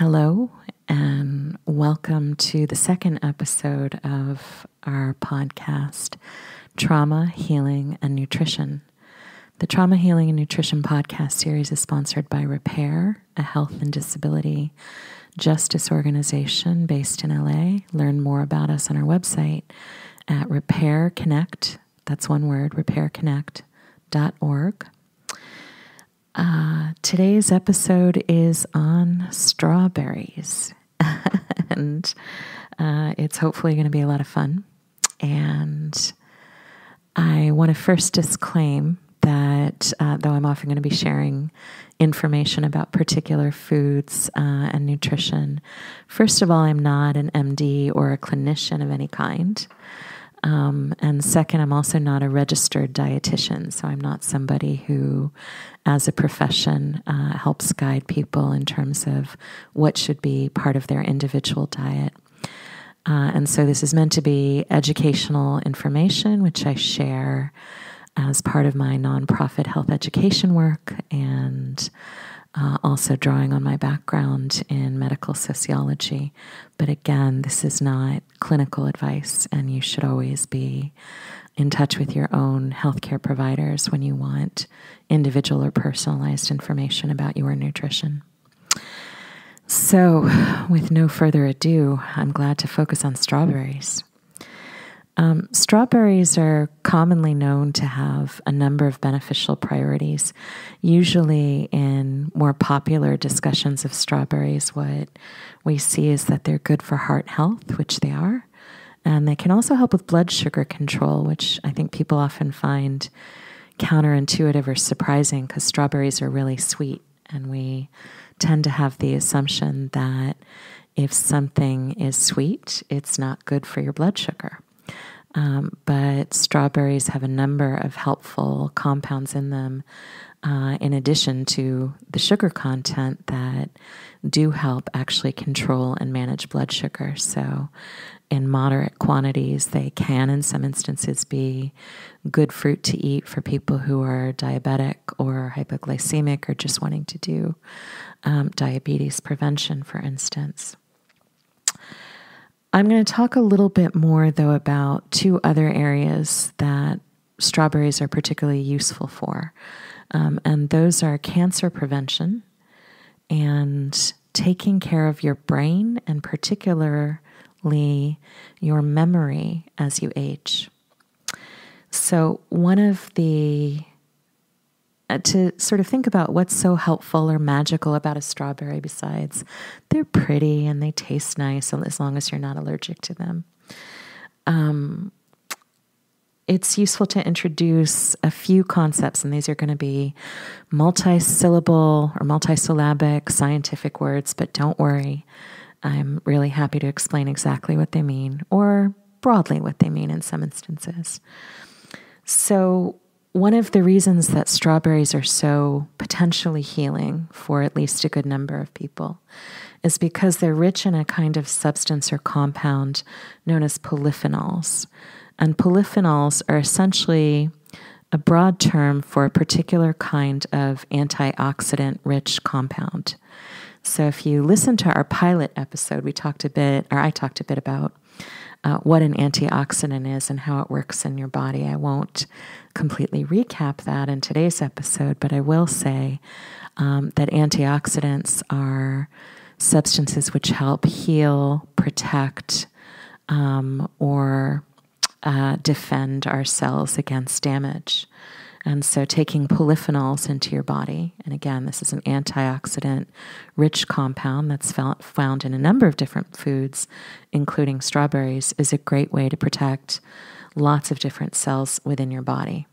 Hello, and welcome to the second episode of our podcast, Trauma, Healing, and Nutrition. The Trauma, Healing, and Nutrition podcast series is sponsored by Repair, a health and disability justice organization based in LA. Learn more about us on our website at Repair Connect, that's one word, repairconnect.org. Uh, today's episode is on strawberries, and uh, it's hopefully going to be a lot of fun. And I want to first disclaim that uh, though I'm often going to be sharing information about particular foods uh, and nutrition, first of all, I'm not an MD or a clinician of any kind. Um, and second, I'm also not a registered dietitian, so I'm not somebody who, as a profession, uh, helps guide people in terms of what should be part of their individual diet. Uh, and so this is meant to be educational information, which I share as part of my nonprofit health education work and uh, also drawing on my background in medical sociology. But again, this is not clinical advice, and you should always be in touch with your own healthcare providers when you want individual or personalized information about your nutrition. So, with no further ado, I'm glad to focus on strawberries. Um, strawberries are commonly known to have a number of beneficial priorities. Usually, in more popular discussions of strawberries, what we see is that they're good for heart health, which they are. And they can also help with blood sugar control, which I think people often find counterintuitive or surprising because strawberries are really sweet. And we tend to have the assumption that if something is sweet, it's not good for your blood sugar. Um, but strawberries have a number of helpful compounds in them, uh, in addition to the sugar content that do help actually control and manage blood sugar. So, in moderate quantities, they can, in some instances, be good fruit to eat for people who are diabetic or hypoglycemic or just wanting to do um, diabetes prevention, for instance. I'm going to talk a little bit more, though, about two other areas that strawberries are particularly useful for. Um, and those are cancer prevention and taking care of your brain and particularly your memory as you age. So, one of the to sort of think about what's so helpful or magical about a strawberry besides they're pretty and they taste nice as long as you're not allergic to them. Um, it's useful to introduce a few concepts, and these are going to be multi-syllable or multisyllabic scientific words, but don't worry. I'm really happy to explain exactly what they mean or broadly what they mean in some instances. So, one of the reasons that strawberries are so potentially healing for at least a good number of people is because they're rich in a kind of substance or compound known as polyphenols. And polyphenols are essentially a broad term for a particular kind of antioxidant rich compound. So if you listen to our pilot episode, we talked a bit, or I talked a bit about uh, what an antioxidant is and how it works in your body. I won't completely recap that in today's episode, but I will say um, that antioxidants are substances which help heal, protect, um, or uh, defend our cells against damage. And so, taking polyphenols into your body, and again, this is an antioxidant rich compound that's found in a number of different foods, including strawberries, is a great way to protect lots of different cells within your body.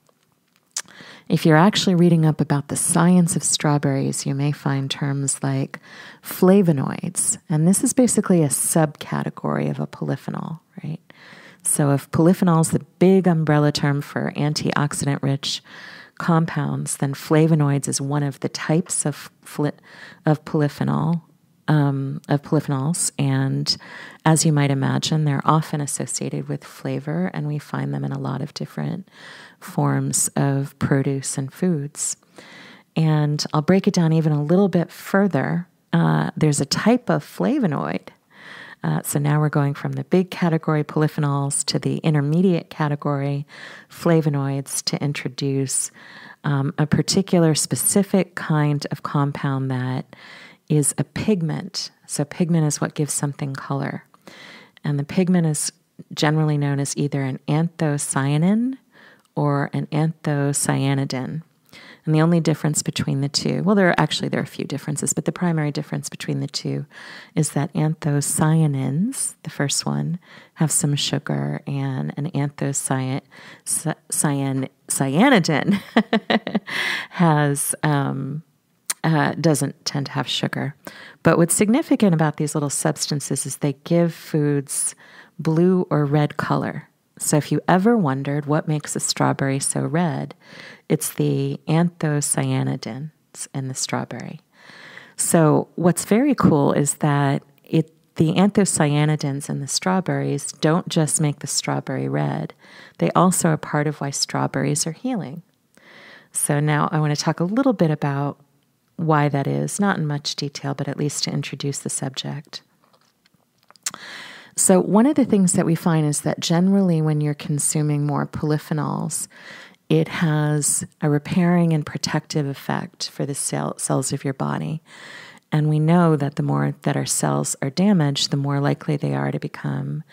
If you're actually reading up about the science of strawberries, you may find terms like flavonoids, and this is basically a subcategory of a polyphenol, right? So, if polyphenol is the big umbrella term for antioxidant rich compounds, then flavonoids is one of the types of, of polyphenol. Um, of polyphenols, and as you might imagine, they're often associated with flavor, and we find them in a lot of different forms of produce and foods. And I'll break it down even a little bit further uh, there's a type of flavonoid. Uh, so now we're going from the big category polyphenols to the intermediate category flavonoids to introduce um, a particular specific kind of compound that is a pigment. So, pigment is what gives something color. And the pigment is generally known as either an anthocyanin or an anthocyanidin. And the only difference between the two, well, there are actually there are a few differences, but the primary difference between the two is that anthocyanins, the first one, have some sugar, and an anthocyanidin has um, uh, doesn't tend to have sugar. But what's significant about these little substances is they give foods blue or red color. So if you ever wondered what makes a strawberry so red, it's the anthocyanidins in the strawberry. So what's very cool is that it the anthocyanidins in the strawberries don't just make the strawberry red, they also are part of why strawberries are healing. So now I want to talk a little bit about why that is, not in much detail, but at least to introduce the subject. So, one of the things that we find is that generally, when you're consuming more polyphenols, it has a repairing and protective effect for the cell, cells of your body. And we know that the more that our cells are damaged, the more likely they are to become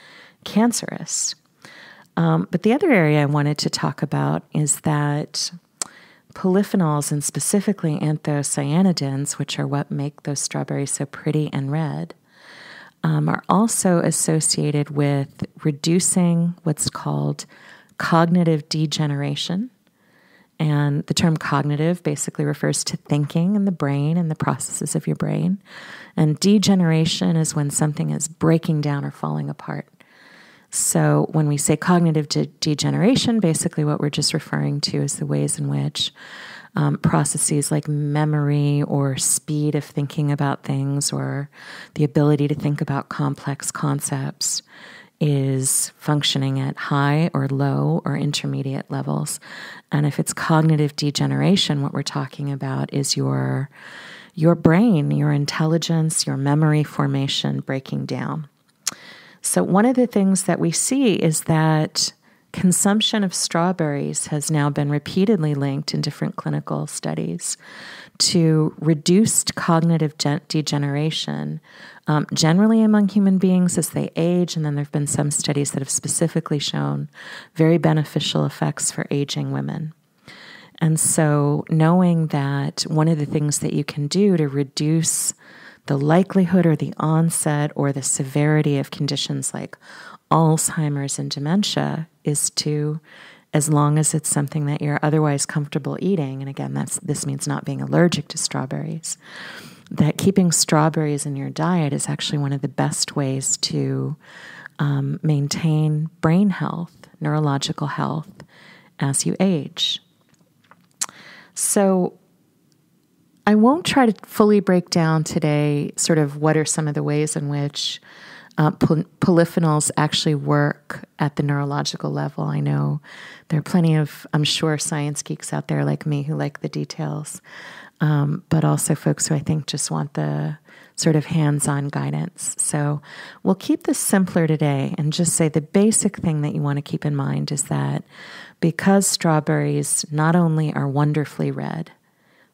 cancerous. Um, but the other area I wanted to talk about is that polyphenols and specifically anthocyanidins, which are what make those strawberries so pretty and red, um, are also associated with reducing what's called cognitive degeneration. And the term cognitive basically refers to thinking in the brain and the processes of your brain. And degeneration is when something is breaking down or falling apart. So, when we say cognitive de- degeneration, basically what we're just referring to is the ways in which um, processes like memory or speed of thinking about things or the ability to think about complex concepts is functioning at high or low or intermediate levels. And if it's cognitive degeneration, what we're talking about is your your brain, your intelligence, your memory formation breaking down. So, one of the things that we see is that consumption of strawberries has now been repeatedly linked in different clinical studies to reduced cognitive degeneration, um, generally among human beings as they age. And then there have been some studies that have specifically shown very beneficial effects for aging women. And so, knowing that one of the things that you can do to reduce the likelihood or the onset or the severity of conditions like Alzheimer's and dementia is to as long as it's something that you're otherwise comfortable eating and again that's this means not being allergic to strawberries that keeping strawberries in your diet is actually one of the best ways to um, maintain brain health neurological health as you age. So I won't try to fully break down today sort of what are some of the ways in which uh, polyphenols actually work at the neurological level. I know there are plenty of, I'm sure, science geeks out there like me who like the details, um, but also folks who I think just want the sort of hands on guidance. So we'll keep this simpler today and just say the basic thing that you want to keep in mind is that because strawberries not only are wonderfully red,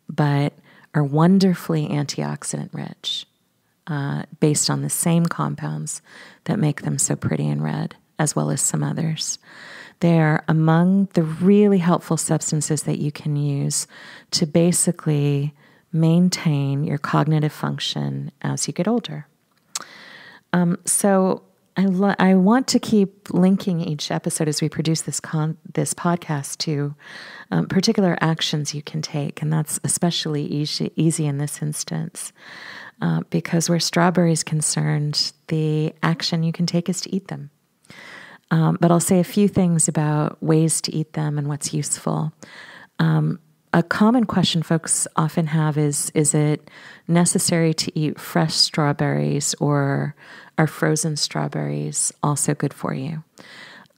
but are wonderfully antioxidant rich, uh, based on the same compounds that make them so pretty and red, as well as some others. They're among the really helpful substances that you can use to basically maintain your cognitive function as you get older. Um, so, I, lo- I want to keep linking each episode as we produce this con- this podcast to um, particular actions you can take, and that's especially easy, easy in this instance uh, because where strawberry is concerned, the action you can take is to eat them. Um, but I'll say a few things about ways to eat them and what's useful. Um, a common question folks often have is Is it necessary to eat fresh strawberries or are frozen strawberries also good for you?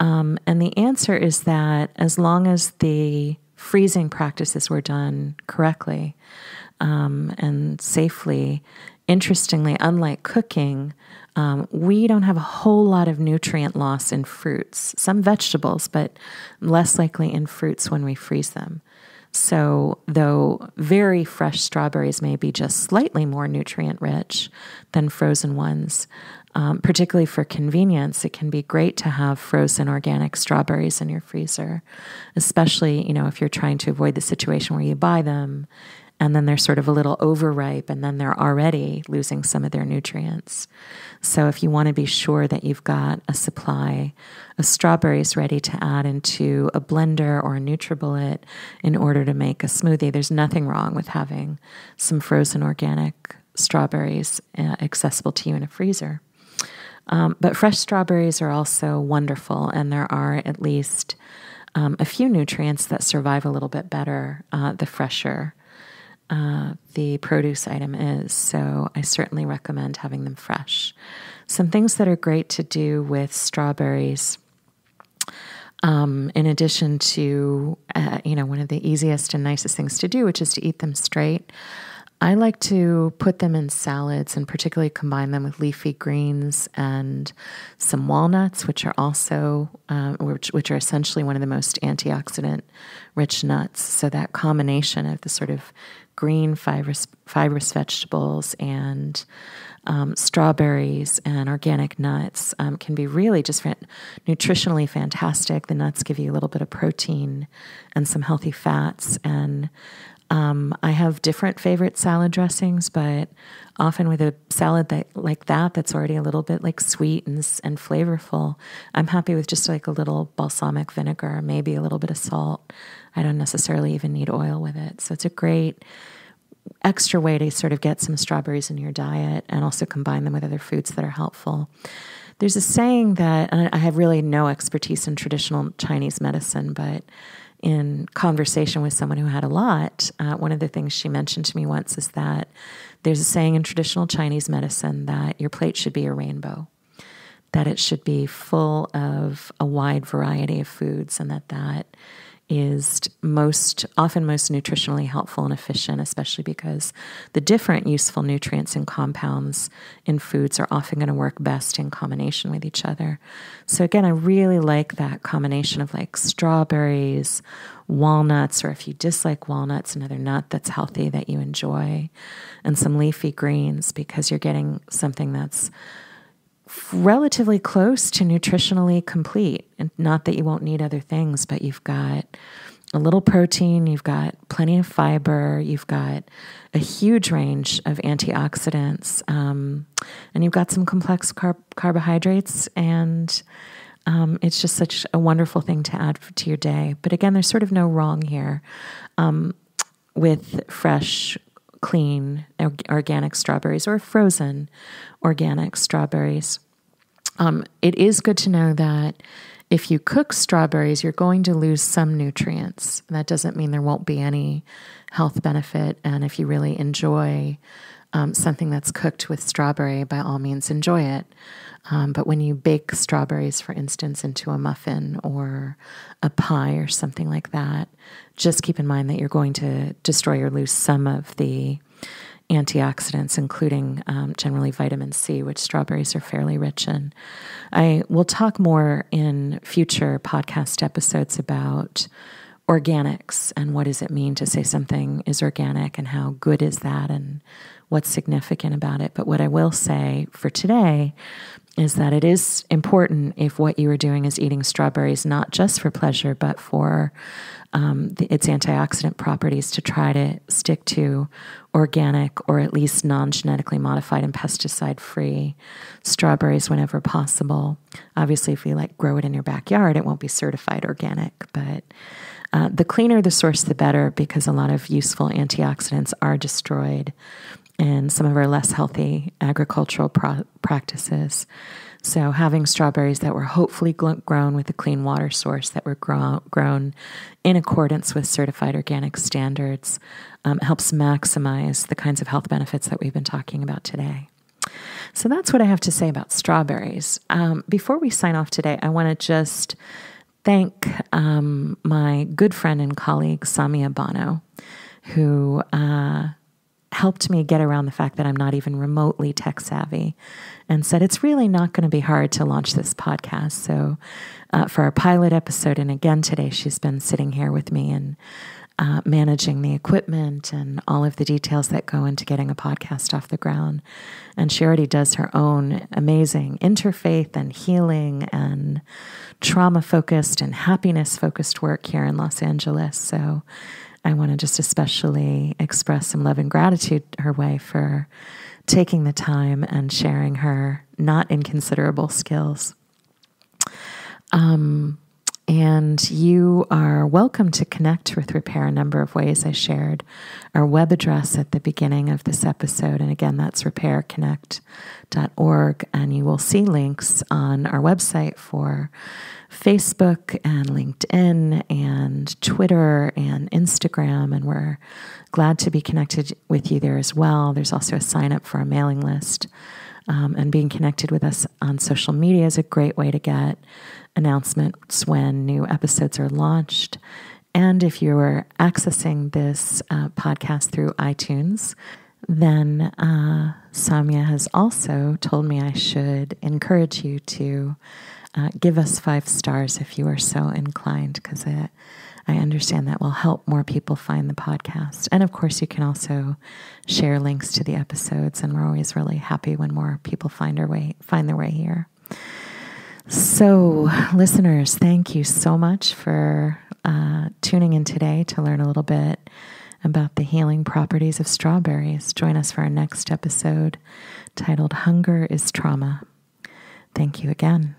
Um, and the answer is that as long as the freezing practices were done correctly, um, and safely. Interestingly, unlike cooking, um, we don't have a whole lot of nutrient loss in fruits. Some vegetables, but less likely in fruits when we freeze them. So, though very fresh strawberries may be just slightly more nutrient rich than frozen ones, um, particularly for convenience, it can be great to have frozen organic strawberries in your freezer, especially you know if you're trying to avoid the situation where you buy them and then they're sort of a little overripe and then they're already losing some of their nutrients. So if you want to be sure that you've got a supply of strawberries ready to add into a blender or a NutriBullet in order to make a smoothie, there's nothing wrong with having some frozen organic strawberries uh, accessible to you in a freezer. Um, but fresh strawberries are also wonderful, and there are at least um, a few nutrients that survive a little bit better uh, the fresher uh, the produce item is. So I certainly recommend having them fresh. Some things that are great to do with strawberries. Um, in addition to, uh, you know, one of the easiest and nicest things to do, which is to eat them straight. I like to put them in salads and particularly combine them with leafy greens and some walnuts, which are also um, which, which are essentially one of the most antioxidant rich nuts. So that combination of the sort of green fibrous, fibrous vegetables and um, strawberries and organic nuts um, can be really just nutritionally fantastic. The nuts give you a little bit of protein and some healthy fats. And um, I have different favorite salad dressings, but often with a salad that like that, that's already a little bit like sweet and, and flavorful, I'm happy with just like a little balsamic vinegar, maybe a little bit of salt. I don't necessarily even need oil with it. So it's a great extra way to sort of get some strawberries in your diet and also combine them with other foods that are helpful. There's a saying that, I have really no expertise in traditional Chinese medicine, but in conversation with someone who had a lot, uh, one of the things she mentioned to me once is that there's a saying in traditional Chinese medicine that your plate should be a rainbow, that it should be full of a wide variety of foods, and that that is most often most nutritionally helpful and efficient, especially because the different useful nutrients and compounds in foods are often going to work best in combination with each other. So again, I really like that combination of like strawberries, walnuts, or if you dislike walnuts, another nut that's healthy that you enjoy, and some leafy greens because you're getting something that's relatively close to nutritionally complete. And not that you won't need other things, but you've got a little protein, you've got plenty of fiber, you've got a huge range of antioxidants, um, and you've got some complex carbohydrates. And um, it's just such a wonderful thing to add to your day. But again, there's sort of no wrong here um, with fresh clean organic strawberries or frozen organic strawberries. Um, it is good to know that if you cook strawberries, you're going to lose some nutrients. That doesn't mean there won't be any health benefit. And if you really enjoy um, something that's cooked with strawberry, by all means, enjoy it. Um, but when you bake strawberries, for instance, into a muffin or a pie or something like that, just keep in mind that you're going to destroy or lose some of the antioxidants, including um, generally vitamin C, which strawberries are fairly rich in. I will talk more in future podcast episodes about organics and what does it mean to say something is organic and how good is that and what's significant about it. But what I will say for today is that it is important if what you are doing is eating strawberries not just for pleasure but for um, the, its antioxidant properties to try to stick to organic or at least non genetically modified and pesticide free strawberries whenever possible. Obviously, if you like grow it in your backyard, it won't be certified organic, but uh, the cleaner the source, the better because a lot of useful antioxidants are destroyed in some of our less healthy agricultural practices. So, having strawberries that were hopefully grown with a clean water source, that were grow- grown in accordance with certified organic standards, um, helps maximize the kinds of health benefits that we've been talking about today. So, that's what I have to say about strawberries. Um, before we sign off today, I want to just thank um, my good friend and colleague, Samia Bono, who uh, helped me get around the fact that I'm not even remotely tech savvy and said it's really not going to be hard to launch this podcast. So, uh, for our pilot episode, and again today, she's been sitting here with me and uh, managing the equipment and all of the details that go into getting a podcast off the ground. And she already does her own amazing interfaith and healing and trauma focused and happiness focused work here in Los Angeles. So, I want to just especially express some love and gratitude her way for taking the time and sharing her not inconsiderable skills. Um, and you are welcome to connect with Repair a number of ways. I shared our web address at the beginning of this episode. And again, that's repairconnect.org. And you will see links on our website for Facebook and LinkedIn and Twitter and Instagram. And we're glad to be connected with you there as well. There's also a sign up for our mailing list. Um, and being connected with us on social media is a great way to get announcements when new episodes are launched. And if you're accessing this uh, podcast through iTunes, then uh, Samya has also told me I should encourage you to uh, give us five stars if you are so inclined, because I, I understand that will help more people find the podcast. And of course, you can also share links to the episodes, and we're always really happy when more people find our way find their way here. So, listeners, thank you so much for uh, tuning in today to learn a little bit about the healing properties of strawberries. Join us for our next episode titled Hunger is Trauma. Thank you again.